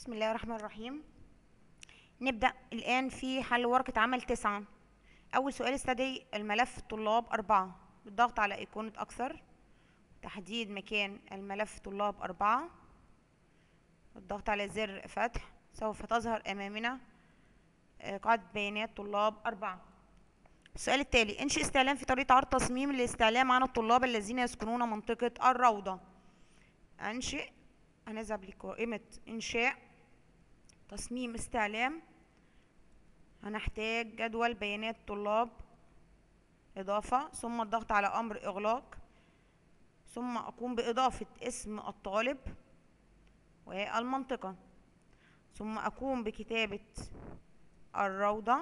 بسم الله الرحمن الرحيم. نبدأ الآن في حل ورقة عمل تسعة. أول سؤال استدعي الملف طلاب أربعة. بالضغط على أيقونة أكثر. تحديد مكان الملف طلاب أربعة. الضغط على زر فتح. سوف تظهر أمامنا آه، قاعدة بيانات طلاب أربعة. السؤال التالي. انشئ استعلام في طريقة عرض تصميم للاستعلام عن الطلاب الذين يسكنون منطقة الروضة؟ أنشئ هنذهب لقائمة إنشاء. تصميم استعلام هنحتاج جدول بيانات طلاب إضافة ثم الضغط على أمر إغلاق ثم أقوم بإضافة اسم الطالب والمنطقة ثم أقوم بكتابة الروضة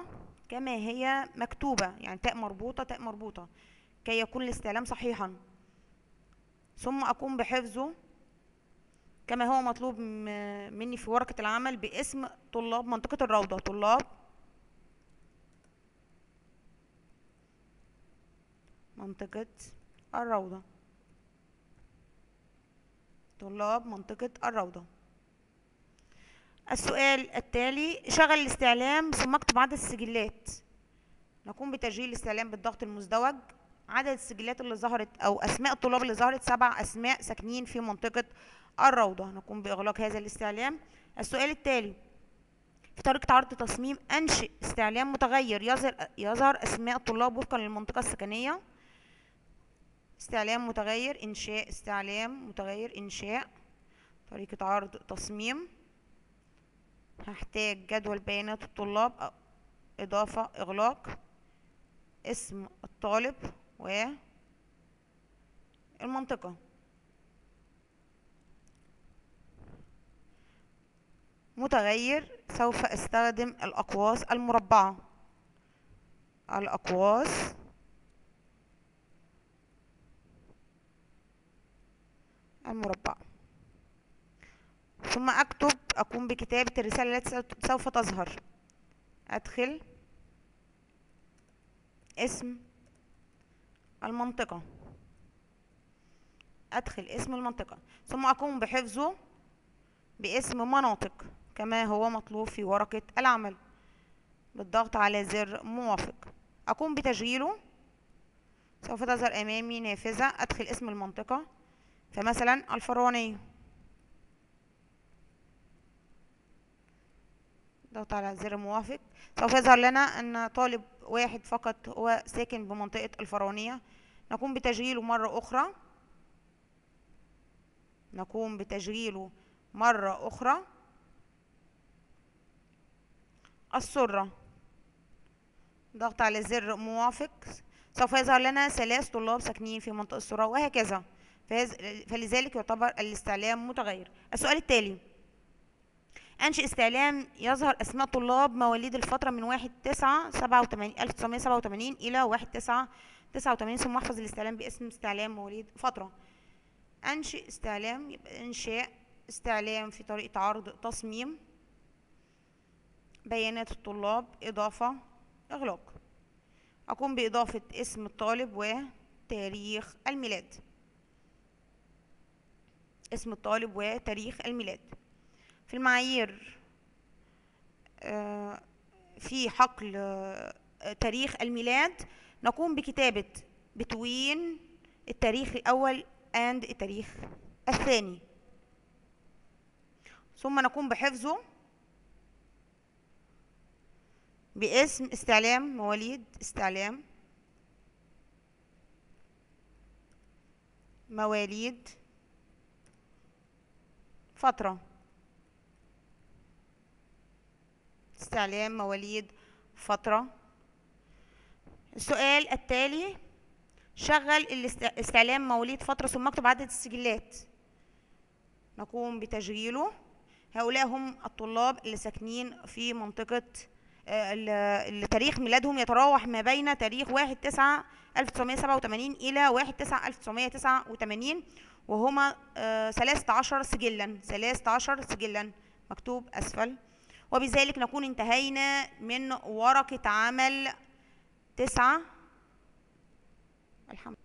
كما هي مكتوبة يعني تاء مربوطة تاء مربوطة كي يكون الاستعلام صحيحا ثم أقوم بحفظه كما هو مطلوب مني في ورقة العمل باسم طلاب منطقة الروضة. طلاب. منطقة الروضة. طلاب منطقة الروضة. السؤال التالي شغل الاستعلام ثم اكتب عدد السجلات. نقوم بتسجيل الاستعلام بالضغط المزدوج. عدد السجلات اللي ظهرت أو أسماء الطلاب اللي ظهرت سبع أسماء ساكنين في منطقة الروضة. نقوم بإغلاق هذا الاستعلام. السؤال التالي. في طريقة عرض تصميم أنشئ استعلام متغير يظهر يظهر أسماء الطلاب وفقا للمنطقة السكنية. استعلام متغير إنشاء استعلام متغير إنشاء. طريقة عرض تصميم. هحتاج جدول بيانات الطلاب إضافة إغلاق. اسم الطالب والمنطقة متغير سوف استخدم الأقواس المربعة. الأقواس المربعة. ثم أكتب أقوم بكتابة الرسالة التي سوف تظهر. أدخل اسم المنطقة. أدخل اسم المنطقة. ثم أقوم بحفظه باسم مناطق. كما هو مطلوب في ورقة العمل. بالضغط على زر موافق. أقوم بتشغيله سوف تظهر أمامي نافذة. أدخل اسم المنطقة. فمثلا الفرعونية. ضغط على زر موافق. سوف يظهر لنا أن طالب واحد فقط هو ساكن بمنطقة الفرعونية. نقوم بتشغيله مرة أخرى. نقوم بتشغيله مرة أخرى. السرة. ضغط على زر موافق. سوف يظهر لنا ثلاث طلاب ساكنين في منطقة السرة وهكذا. فلذلك يعتبر الاستعلام متغير. السؤال التالي. أنشئ استعلام يظهر أسماء طلاب مواليد الفترة من واحد تسعة سبعة وتمانين ألف تسعمية سبعة وتمانين إلى واحد تسعة تسعة وتمانين. ثم أحفظ الاستعلام باسم استعلام مواليد فترة. أنشئ استعلام يبقى إنشاء استعلام في طريقة عرض تصميم. بيانات الطلاب إضافة إغلاق. أقوم بإضافة اسم الطالب وتاريخ الميلاد. اسم الطالب وتاريخ الميلاد. في المعايير آه، في حقل آه، تاريخ الميلاد نقوم بكتابة بتوين التاريخ الأول and التاريخ الثاني. ثم نقوم بحفظه باسم استعلام مواليد استعلام مواليد فترة. استعلام مواليد فترة. السؤال التالي شغل استعلام مواليد فترة ثم اكتب عدد السجلات. نقوم بتشغيله. هؤلاء هم الطلاب اللي ساكنين في منطقة تاريخ ميلادهم يتراوح ما بين تاريخ واحد تسعة ألف تسعمية سبعة وتمانين إلى واحد تسعة ألف تسعمية تسعة وتمانين وهما ثلاثة عشر سجلا ثلاثة عشر سجلا. مكتوب أسفل. وبذلك نكون انتهينا من ورقة عمل تسعة. الحمد